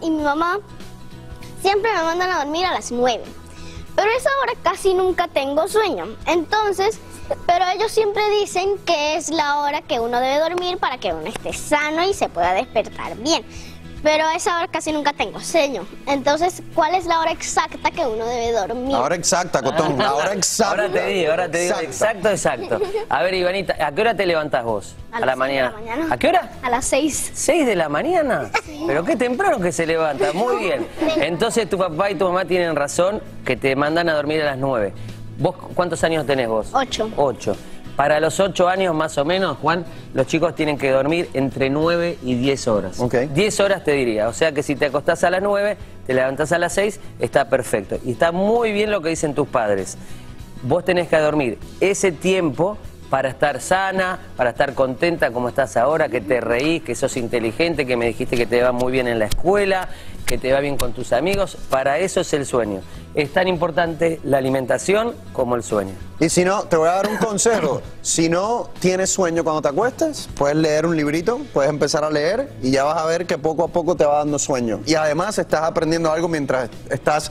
y mi mamá siempre me mandan a dormir a las 9. Pero esa hora casi nunca tengo sueño. Entonces, pero ellos siempre dicen que es la hora que uno debe dormir para que uno esté sano y se pueda despertar bien. Pero a esa hora casi nunca tengo sueño. Entonces, ¿cuál es la hora exacta que uno debe dormir? La hora exacta, Cotón, la hora exacta. Ahora te digo, ahora te digo, exacto, exacto. A ver, Ivanita, ¿a qué hora te levantas vos? A la de mañana. la mañana. ¿A qué hora? A las 6. ¿Seis de la mañana? Pero qué temprano que se levanta, muy bien. Entonces tu papá y tu mamá tienen razón que te mandan a dormir a las nueve. ¿Vos cuántos años tenés vos? Ocho. Ocho. Para los ocho años más o menos, Juan, los chicos tienen que dormir entre nueve y diez horas. Ok. Diez horas te diría. O sea que si te acostás a las nueve, te levantás a las seis, está perfecto. Y está muy bien lo que dicen tus padres. Vos tenés que dormir ese tiempo para estar sana, para estar contenta como estás ahora, que te reís, que sos inteligente, que me dijiste que te va muy bien en la escuela, que te va bien con tus amigos. Para eso es el sueño. Es tan importante la alimentación como el sueño. Y si no, te voy a dar un consejo. Si no tienes sueño cuando te acuestes, puedes leer un librito, puedes empezar a leer y ya vas a ver que poco a poco te va dando sueño. Y además estás aprendiendo algo mientras estás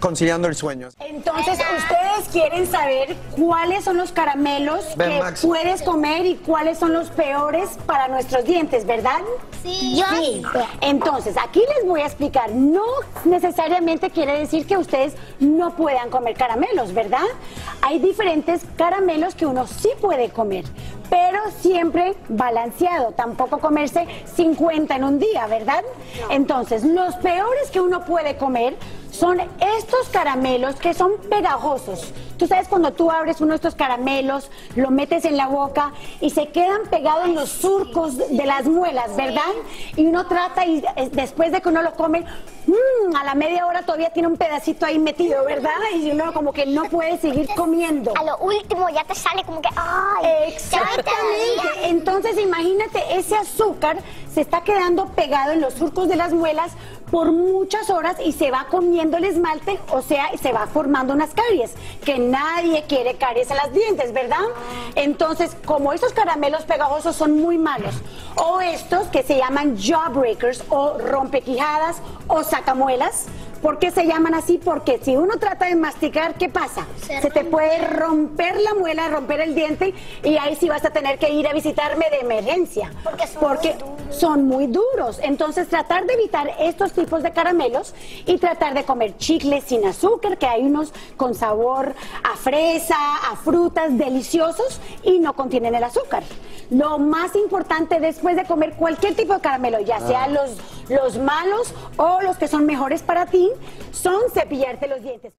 conciliando el sueño. Entonces, ustedes quieren saber cuáles son los caramelos Ven, que Max. puedes comer y cuáles son los peores para nuestros dientes, ¿verdad? Sí. Sí. Entonces, aquí les voy a explicar. No necesariamente quiere decir que ustedes no puedan comer caramelos, ¿verdad? Hay diferentes caramelos que uno sí puede comer, pero siempre balanceado. Tampoco comerse 50 en un día, ¿verdad? Entonces, los peores que uno puede comer son estos caramelos que son pegajosos. Tú sabes cuando tú abres uno de estos caramelos, lo metes en la boca y se quedan pegados en los surcos de las muelas, ¿verdad? Y uno trata y eh, después de que uno lo come, mm, a la media hora todavía tiene un pedacito ahí metido, ¿verdad? Y uno como que no puede seguir comiendo. A lo último ya te sale como que, ay, Exactamente. Entonces imagínate, ese azúcar se está quedando pegado en los surcos de las muelas por muchas horas y se va comiendo el esmalte, o sea, se va formando unas caries, que nadie quiere caries en las dientes, ¿verdad? Entonces, como estos caramelos pegajosos son muy malos, o estos que se llaman jawbreakers o rompequijadas o sacamuelas, ¿Por qué se llaman así? Porque si uno trata de masticar, ¿qué pasa? Se Se te puede romper la muela, romper el diente y ahí sí vas a tener que ir a visitarme de emergencia. Porque son Porque muy duros. son muy duros. Entonces tratar de evitar estos tipos de caramelos y tratar de comer chicles sin azúcar, que hay unos con sabor a fresa, a frutas deliciosos y no contienen el azúcar. Lo más importante después de comer cualquier tipo de caramelo, ya sea los, los malos o los que son mejores para ti, son cepillarte los dientes.